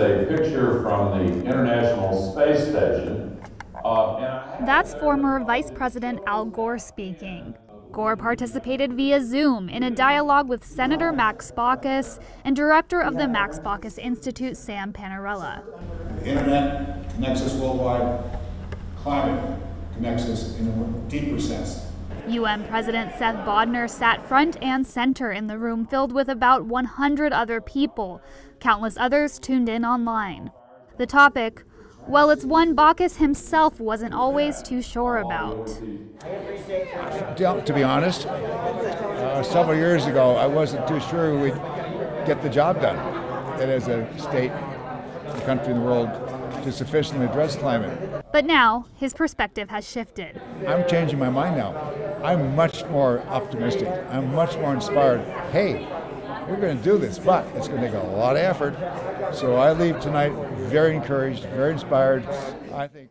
a picture from the International Space Station. Uh, That's former Vice President Al Gore speaking. Gore participated via Zoom in a dialogue with Senator Max Baucus and director of the Max Baucus Institute, Sam Panarella. The internet connects us worldwide, climate connects us in a deeper sense. UN President Seth Bodnar sat front and center in the room filled with about 100 other people. Countless others tuned in online. The topic well, it's one Baucus himself wasn't always too sure about. To be honest, uh, several years ago, I wasn't too sure we'd get the job done. That as a state, a country in the world, to sufficiently address climate. But now, his perspective has shifted. I'm changing my mind now. I'm much more optimistic. I'm much more inspired. Hey, we're going to do this, but it's going to take a lot of effort. So I leave tonight very encouraged, very inspired. I think.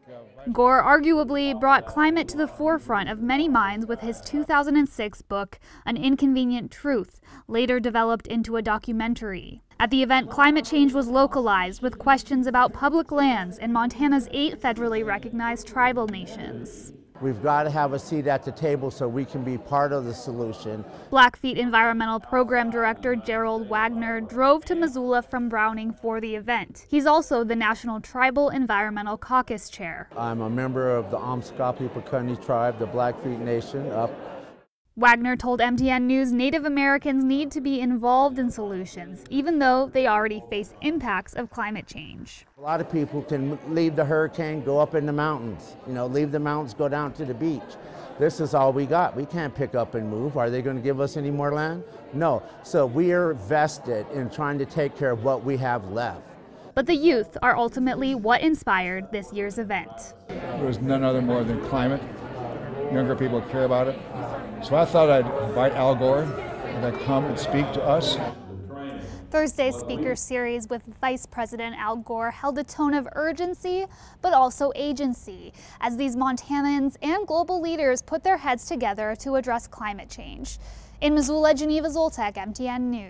Gore arguably brought climate to the forefront of many minds with his 2006 book, An Inconvenient Truth, later developed into a documentary. At the event, climate change was localized with questions about public lands in Montana's eight federally recognized tribal nations. We've got to have a seat at the table so we can be part of the solution. Blackfeet Environmental Program Director Gerald Wagner drove to Missoula from Browning for the event. He's also the National Tribal Environmental Caucus Chair. I'm a member of the Amskapi Piikani tribe, the Blackfeet Nation, up Wagner told MTN News Native Americans need to be involved in solutions, even though they already face impacts of climate change. A lot of people can leave the hurricane, go up in the mountains, you know, leave the mountains, go down to the beach. This is all we got. We can't pick up and move. Are they going to give us any more land? No. So we are vested in trying to take care of what we have left. But the youth are ultimately what inspired this year's event. It was none other more than climate. Younger people care about it. So I thought I'd invite Al Gore to come and speak to us. Thursday's speaker series with Vice President Al Gore held a tone of urgency, but also agency, as these Montanans and global leaders put their heads together to address climate change. In Missoula, Geneva Zoltek, MTN News.